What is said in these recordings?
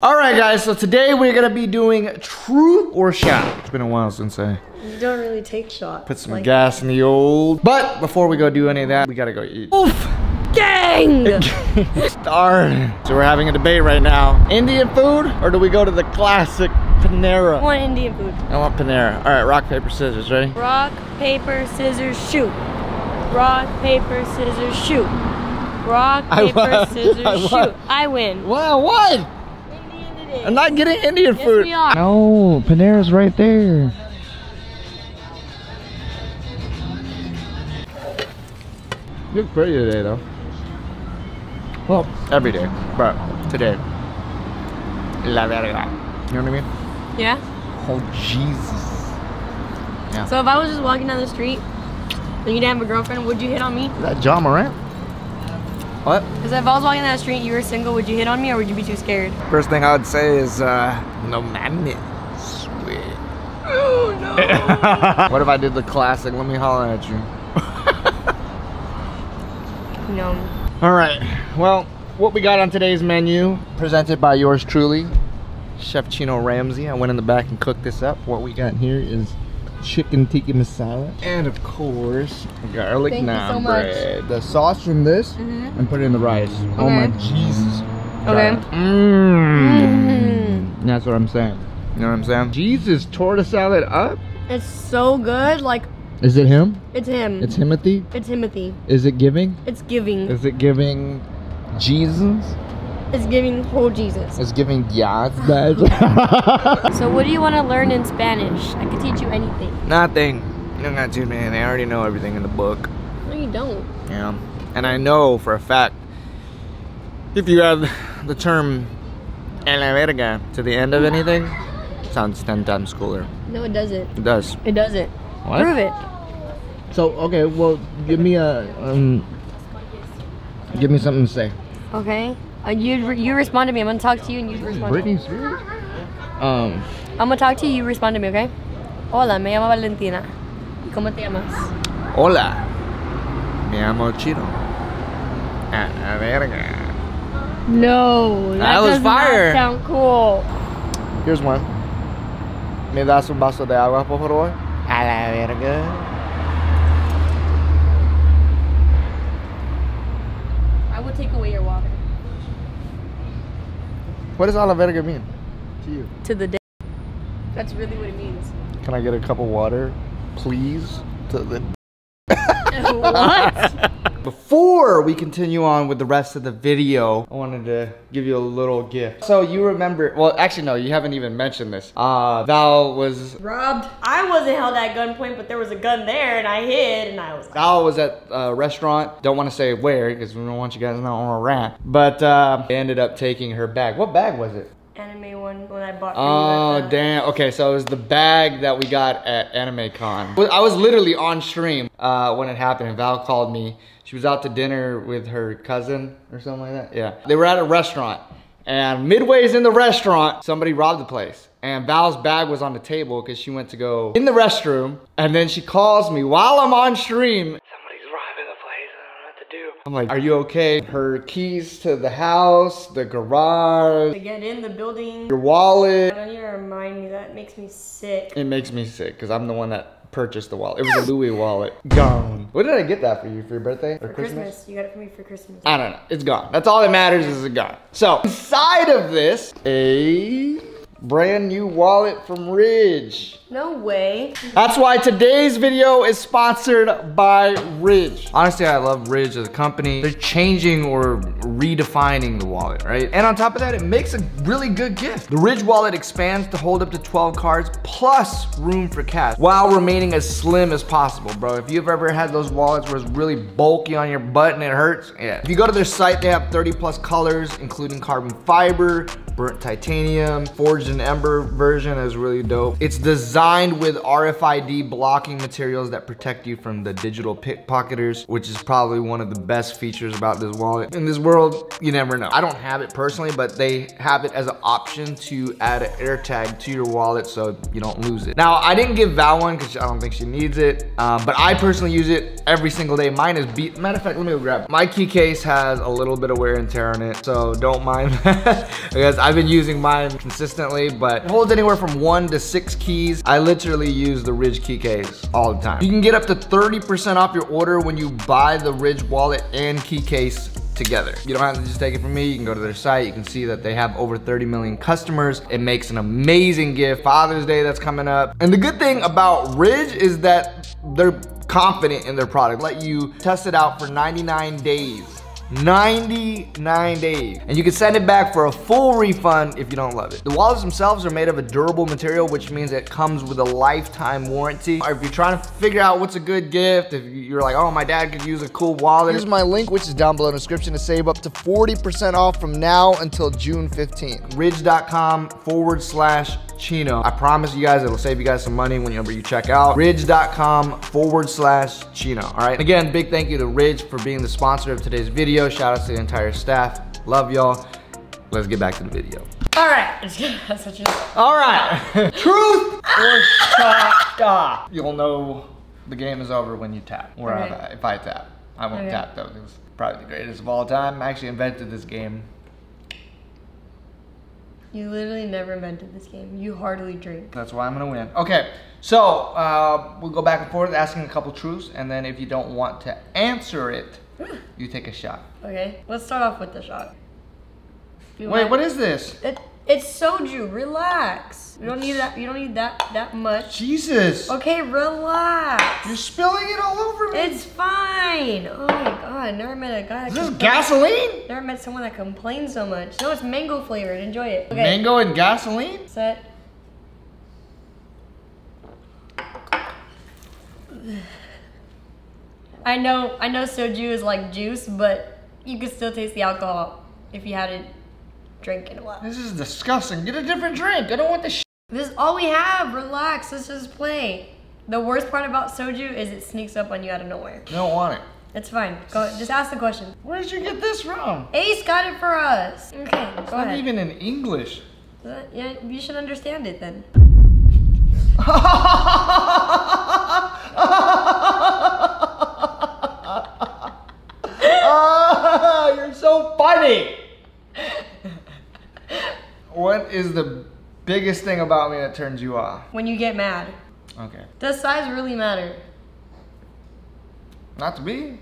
All right, guys, so today we're gonna be doing truth or shot. It's been a while since I You don't really take shots. put some like, gas in the old. But before we go do any of that, we gotta go eat. Oof! Gang! Darn. So we're having a debate right now. Indian food or do we go to the classic Panera? I want Indian food. I want Panera. All right, rock, paper, scissors, ready? Rock, paper, scissors, shoot. Rock, paper, scissors, shoot. Rock, paper, scissors, I shoot. I win. Wow, what? Indian. I'm not getting Indian Yes, food. we are. No, Panera's right there. You look pretty today, though. Well, every day, but today. La verga. You know what I mean? Yeah? Oh, Jesus. Yeah. So if I was just walking down the street and you didn't have a girlfriend, would you hit on me? Is that John Morant? What? Because if I was walking down the street you were single, would you hit on me or would you be too scared? First thing I would say is, uh, no mames. Oh no! what if I did the classic? Let me holler at you. no. All right. Well, what we got on today's menu, presented by yours truly, Chef Chino Ramsey. I went in the back and cooked this up. What we got here is chicken tikka masala, and of course, garlic Thank naan so much. bread. The sauce from this, Mhm. and put it in the rice. Oh my Okay. Jesus. Okay. Mmm. That's what I'm saying. You know what I'm saying? Jesus tore the salad up. It's so good. Like, Is it him? it's him. It's Timothy. It's Timothy. Is it giving? It's giving. Is it giving Jesus? It's giving whole Jesus. It's giving God's badge. So what do you want to learn in Spanish? I could teach you anything. Nothing. You don't got to, man. I already know everything in the book. No, you don't. Yeah. And I know for a fact if you add the term en la verga to the end of anything, it sounds 10 times cooler. No, it doesn't. It does. It doesn't. What? Prove it. So, okay, well, give me a, um, give me something to say. Okay. Uh, you you respond to me. I'm gonna talk to you and you respond. To me. Britney Spears? Um, I'm gonna talk to you. You respond to me. Okay. Hola, me llamo Valentina. ¿Y cómo te llamas? hola. Me llamo Chino. En la verga. No, that, That was fire. Sound cool. Here's one. ¿Me das un vaso de agua, por favor? A la verga. I would take away your water. What does a la verga mean to you? To the day. That's really what it means. Can I get a cup of water, please? To the what? Before we continue on with the rest of the video, I wanted to give you a little gift. So you remember, well, actually no, you haven't even mentioned this. Uh, Val was, Robbed. I wasn't held at gunpoint, but there was a gun there, and I hid, and I was like, Val was at a restaurant. Don't want to say where because we don't want you guys to know on a rant. But uh, ended up taking her bag. What bag was it? anime one when I bought. Oh damn. Okay, so it was the bag that we got at Anime Con. I was literally on stream uh, when it happened, and Val called me. She was out to dinner with her cousin or something like that. Yeah, they were at a restaurant, and midways in the restaurant, somebody robbed the place. And Val's bag was on the table because she went to go in the restroom, and then she calls me while I'm on stream. Somebody's robbing the place. I don't know what to do. I'm like, "Are you okay?" Her keys to the house, the garage, To get in the building. your wallet. I don't need to remind me. That makes me sick. It makes me sick because I'm the one that purchased the wallet. It was a Louis wallet. Gone. What did I get that for you for your birthday or For Christmas? Christmas. You got it for me for Christmas. I don't know. It's gone. That's all that matters is it's gone. So inside of this, a brand new wallet from Ridge. No way. That's why today's video is sponsored by Ridge. Honestly, I love Ridge as a company. They're changing or redefining the wallet, right? And on top of that, it makes a really good gift. The Ridge wallet expands to hold up to 12 cards plus room for cash while remaining as slim as possible, bro. If you've ever had those wallets where it's really bulky on your butt and it hurts, yeah. If you go to their site, they have 30 plus colors, including carbon fiber, burnt titanium, forged and Ember version is really dope. It's designed with RFID blocking materials that protect you from the digital pickpocketers, which is probably one of the best features about this wallet. In this world, you never know. I don't have it personally, but they have it as an option to add an AirTag to your wallet so you don't lose it. Now, I didn't give Val one because I don't think she needs it, um, but I personally use it every single day. Mine is beat. Matter of fact, let me go grab it. My key case has a little bit of wear and tear on it, so don't mind that because I've been using mine consistently, but it holds anywhere from one to six keys. I literally use the Ridge key case all the time. You can get up to 30% off your order when you buy the Ridge wallet and key case together. You don't have to just take it from me. You can go to their site. You can see that they have over 30 million customers. It makes an amazing gift. Father's Day that's coming up. And the good thing about Ridge is that they're confident in their product. Let you test it out for 99 days. 99 days. And you can send it back for a full refund if you don't love it. The wallets themselves are made of a durable material, which means it comes with a lifetime warranty. Or if you're trying to figure out what's a good gift, if you're like, oh, my dad could use a cool wallet, here's my link, which is down below in the description to save up to 40% off from now until June 15th. Ridge.com forward slash Chino. I promise you guys, it'll save you guys some money whenever you check out. Ridge.com forward slash Chino. All right. Again, big thank you to Ridge for being the sponsor of today's video. Shout out to the entire staff. Love y'all. Let's get back to the video. All right. That's what you. All right. Truth or shot. You'll know the game is over when you tap. Or Okay. I- if I tap. I won't Okay. tap though. It's probably the greatest of all time. I actually invented this game. You literally never invented this game. You hardly drink. That's why I'm gonna win. Okay, so uh, we'll go back and forth asking a couple truths, and then if you don't want to answer it, you take a shot. Okay. Let's start off with the shot. You Wait, what is this? It, it's soju. Relax. You don't need that. You don't need that that much. Jesus! Okay, relax. You're spilling it all over me. It's fine. Oh my god, never met a guy. is this gasoline? Never met someone that complains so much. No, it's mango flavored. Enjoy it. Okay. Mango and gasoline? Set. I know, I know soju is like juice, but you can still taste the alcohol if you hadn't drank in a while. This is disgusting. Get a different drink. I don't want this. Sh- This is all we have. Relax. Let's just play. The worst part about soju is it sneaks up on you out of nowhere. I don't want it. It's fine. Go. Just ask the question. Where did you get this from? Ace got it for us. Okay, It's go not ahead. even in English. Uh, yeah, you should understand it then. Ah, you're so funny. what is the biggest thing about me that turns you off? When you get mad, Okay. does size really matter? Not to me.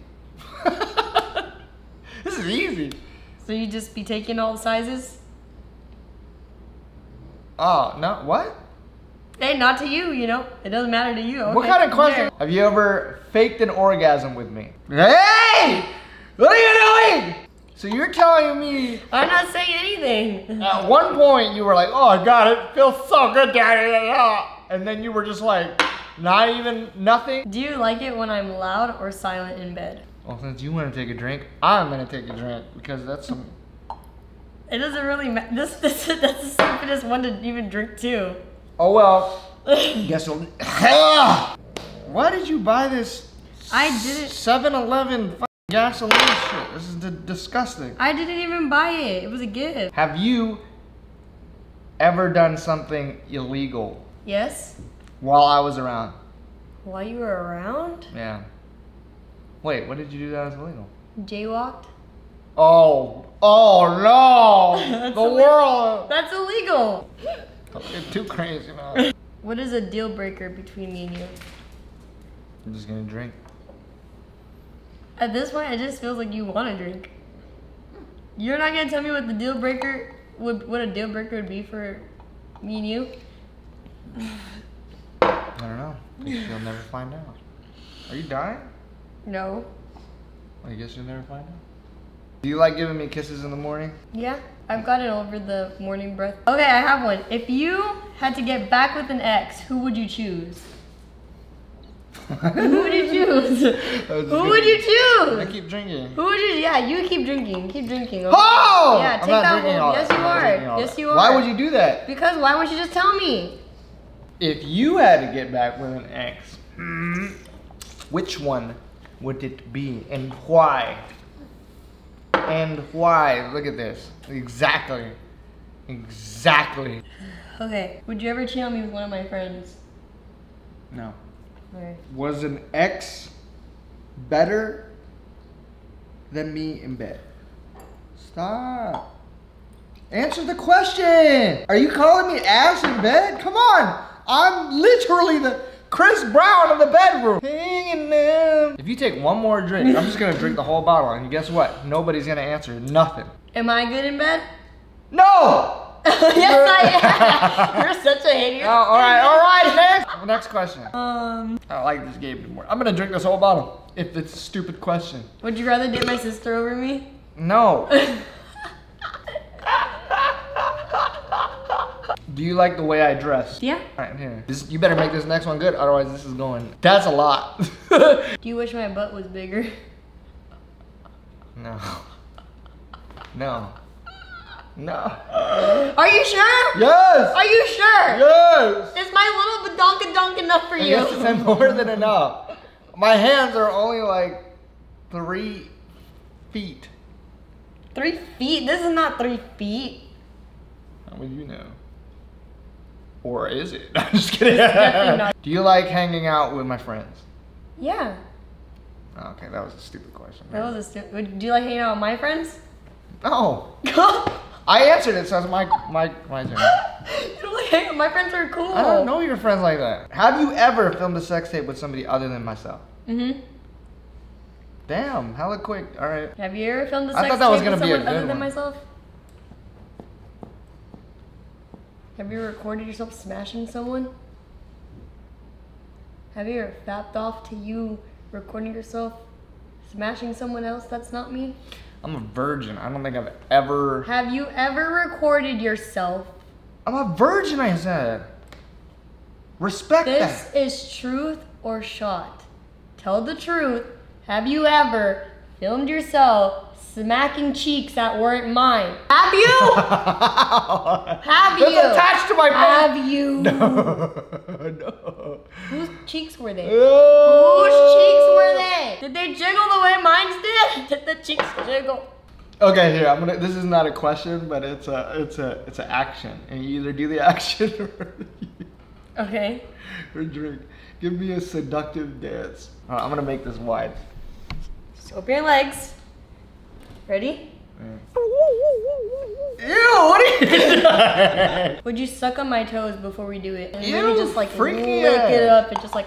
this is easy. So you just be taking all the sizes? Oh, no, what? Hey, not to you, you know. It doesn't matter to you. What kind of question? There. Have you ever faked an orgasm with me? Hey! What are you doing? So you're telling me I'm not saying anything. at one point you were like, oh, I got it. Feels so good, daddy. And then you were just like, not even nothing. Do you like it when I'm loud or silent in bed? Well, since you want to take a drink, I'm going to take a drink because that's some. It doesn't really matter. This, this, that's the stupidest one to even drink too. Oh, well. Guess you'll. Ah! Why did you buy this I didn't. 7 Eleven gasoline shit? This is d- disgusting. I didn't even buy it. It was a gift. Have you ever done something illegal Yes. while I was around? While you were around, Yeah. Wait, what did you do that was illegal? jaywalked. Oh, oh no! The illegal. world! That's illegal. Get too crazy, man. What is a deal breaker between me and you? I'm just gonna drink. At this point, it just feels like you want to drink. You're not gonna tell me what the deal breaker would, what a deal breaker would be for me and you. I don't know. You'll never find out. Are you dying? No. I guess you'll never find out. Do you like giving me kisses in the morning? Yeah, I've gotten over the morning breath. Okay, I have one. If you had to get back with an ex, who would you choose? Who would you choose? Who would you choose? I keep drinking. Who would you? Yeah, you keep drinking. Keep drinking. okay? Oh! Yeah, I'm take not that drinking whole- all yes, you I'm are. Yes, you are. Why would you do that? Because why wouldn't you just tell me? If you had to get back with an ex, mm, which one would it be and why? And why? Look at this. Exactly. Exactly. Okay. Would you ever cheat on me with one of my friends? No. Okay. Was an ex better than me in bed? Stop. Answer the question. Are you calling me ass in bed? Come on. I'm literally the Chris Brown of the bedroom. Hanging there. If you take one more drink, I'm just gonna drink the whole bottle, and guess what? Nobody's gonna answer nothing. Am I good in bed? No. yes, I am. You're such a hater. Oh, all right, all right. Next, next question. Um, I don't like this game anymore. I'm gonna drink this whole bottle. If it's a stupid question. would you rather date my sister over me? No. Do you like the way I dress? Yeah. All right, here. This, you better make this next one good, otherwise this is going. That's a lot. Do you wish my butt was bigger? no. No. No. Are you sure? Yes. Are you sure? Yes. Is my little badonka dunk enough for you? Yes, it's more than enough. My hands are only like three feet. Three feet? This is not three feet. How would you know? Or is it? I'm just kidding. definitely not. Do you like hanging out with my friends? Yeah. Okay, that was a stupid question. That was a stu- would- Do you like hanging out with my friends? No, I answered it, so it's my my my turn. don't like My friends are cool. I don't know your friends like that. Have you ever filmed a sex tape with somebody other than myself? Mm-hmm. Damn, hella quick. All right. Have you ever filmed a sex thought that was tape with gonna be a someone other good than one. myself? Have you recorded yourself smashing someone? Have you ever fapped off to you recording yourself smashing someone else that's not me? I'm a virgin. I don't think I've ever. Have you ever recorded yourself? I'm a virgin. I said. Respect This that. is truth or shot. Tell the truth. Have you ever filmed yourself smacking cheeks that weren't mine? Have you? Have It's you? attached to my face. Have you? no. no. Whose cheeks were they? Oh. Whose cheeks were they? Did they jiggle the way mine did? Did the cheeks jiggle? Okay, here I'm gonna. This is not a question, but it's a it's a it's an action, and you either do the action or, Okay. or drink. Give me a seductive dance. Right, I'm gonna make this wide. Just open your legs. Ready? Mm. Ew! What are you doing? Would you suck on my toes before we do it? And Ew, maybe just like freaky lick it ass. up and just like.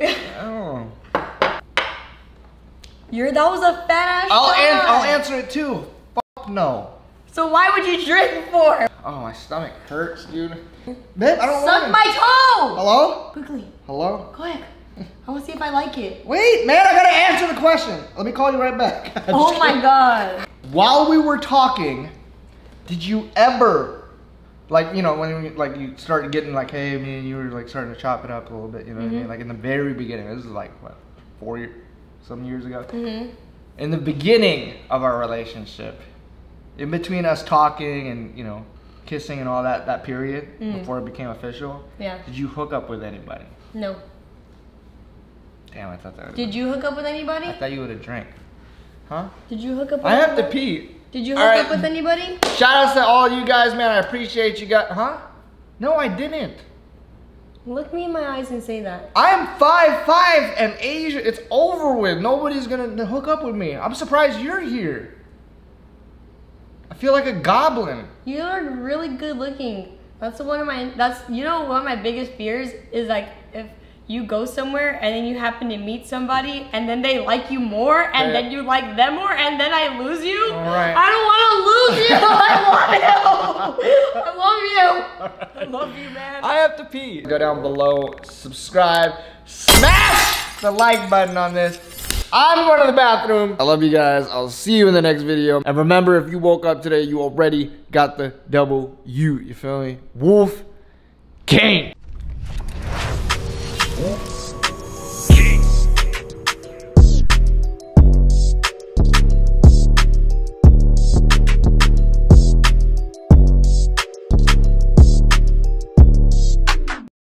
oh. You're that was a fat ass. I'll an- I'll answer it too. Fuck no. So why would you drink for? Oh, my stomach hurts, dude. Babe, I don't Suck want my toe. Hello? Quickly, Hello? quick. I want to see if I like it. Wait, man, I gotta answer the question. Let me call you right back. Oh my kidding. god. While we were talking, did you ever, like, you know, when we, like you started getting like, hey, me and you were like starting to chop it up a little bit, you know what I mean? Like in the very beginning, this is like what, four years, some years ago. Mhm. In the beginning of our relationship, in between us talking and you know, kissing and all that that period Mm. before it became official, Yeah. did you hook up with anybody? No. Damn, I thought that. Did you hook up with anybody? I thought you would have drank. Huh? Did you hook up? With I have to pee. Did you hook right. up with anybody? Shout outs to all you guys, man. I appreciate you guys. Huh? No, I didn't. Look me in my eyes and say that. I'm five five and Asian. It's over with. Nobody's gonna hook up with me. I'm surprised you're here. I feel like a goblin. You are really good looking. That's one of my. That's you know one of my biggest fears is like if you go somewhere and then you happen to meet somebody and then they like you more and Yeah. then you like them more and then I lose you. Right. I don't want to lose you. I love you. I love you. I love you, man. I have to pee. Go down below, subscribe, smash the like button on this. I'm going to the bathroom. I love you guys. I'll see you in the next video. And remember, if you woke up today, you already got the double U. You feel me? Wolf King. What?